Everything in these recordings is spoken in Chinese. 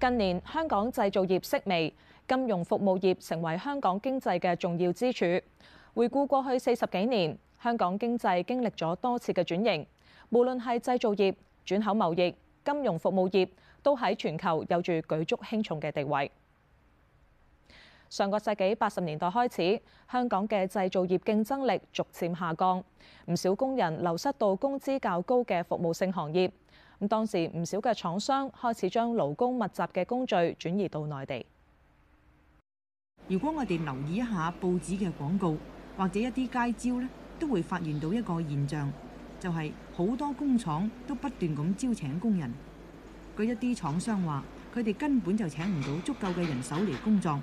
近年香港製造業式微，金融服務業成為香港經濟嘅重要支柱。回顧過去四十幾年，香港經濟經歷咗多次嘅轉型，無論係製造業、轉口貿易、金融服務業，都喺全球有住舉足輕重嘅地位。上個世紀八十年代開始，香港嘅製造業競爭力逐漸下降，唔少工人流失到工資較高嘅服務性行業。咁當時唔少嘅廠商開始將勞工密集嘅工序轉移到內地。如果我哋留意一下報紙嘅廣告或者一啲街招咧，都會發現到一個現象，就係好多工廠都不斷咁招請工人。據一啲廠商話，佢哋根本就請唔到足夠嘅人手嚟工作。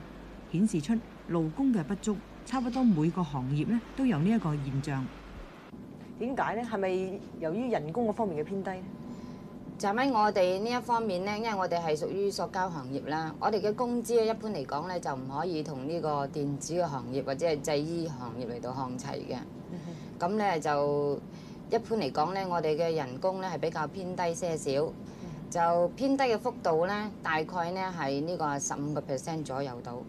顯示出勞工嘅不足，差不多每個行業咧都有呢一個現象。點解咧？係咪由於人工嗰方面嘅偏低咧？就喺我哋呢一方面咧，因為我哋係屬於塑膠行業啦，我哋嘅工資咧一般嚟講咧就唔可以同呢個電子嘅行業或者係製衣行業嚟到看齊嘅。咁咧就一般嚟講咧，我哋嘅人工咧係比較偏低些少，就偏低嘅幅度咧大概咧係呢個十五個 percent 左右到。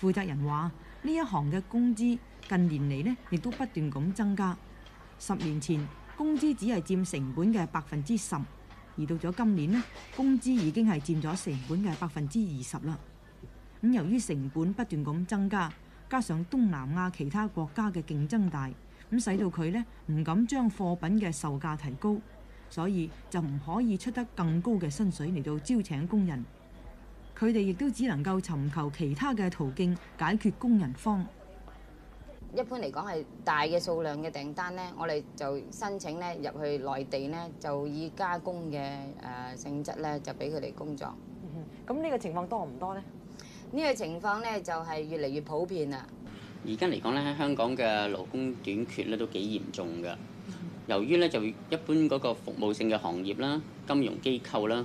負責人話：呢一行嘅工資近年嚟呢亦都不斷咁增加。十年前工資只係佔成本嘅百分之十，而到咗今年呢，工資已經係佔咗成本嘅百分之二十啦。咁由於成本不斷咁增加，加上東南亞其他國家嘅競爭大，咁使到佢呢唔敢將貨品嘅售價提高，所以就唔可以出得更高嘅薪水嚟到招請工人。佢哋亦都只能夠尋求其他嘅途徑解決工人荒。一般嚟講係大嘅數量嘅訂單咧，我哋就申請咧入去內地咧，就以加工嘅誒性質咧，就俾佢哋工作。咁呢個情況多唔多咧？呢個情況咧就係越嚟越普遍啦。而家嚟講咧，喺香港嘅勞工短缺咧都幾嚴重㗎。由於咧就一般嗰個服務性嘅行業啦、金融機構啦。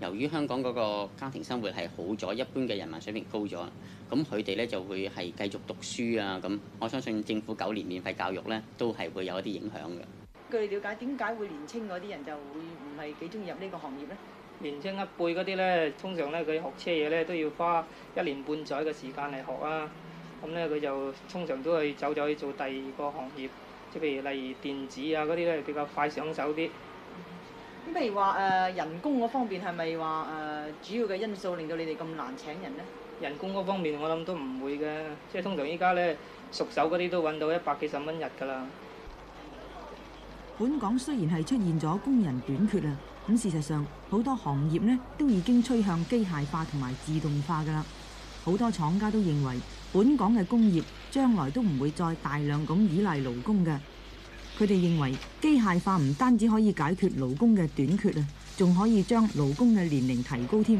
由於香港嗰個家庭生活係好咗，一般嘅人民水平高咗，咁佢哋咧就會係繼續讀書啊。咁我相信政府九年免費教育咧，都係會有一啲影響嘅。據你了解，點解會年青嗰啲人就會唔係幾中意入呢個行業咧？年青一輩嗰啲咧，通常咧佢學車嘢咧都要花一年半載嘅時間嚟學啊。咁咧佢就通常都係走咗去做第二個行業，即係譬如例如電子啊嗰啲咧比較快上手啲。咁譬如話誒人工嗰方面係咪話誒主要嘅因素令到你哋咁難請人咧？人工嗰方面我諗都唔會嘅，即係通常依家咧熟手嗰啲都揾到一百幾十蚊日㗎啦。本港雖然係出現咗工人短缺啊，咁事實上好多行業呢都已經趨向機械化同埋自動化㗎啦。好多廠家都認為本港嘅工業將來都唔會再大量咁依賴勞工嘅。佢哋認為機械化唔單止可以解決勞工嘅短缺啊，仲可以將勞工嘅年齡提高添。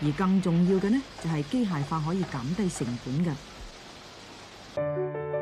而更重要嘅呢，就係機械化可以減低成本嘅。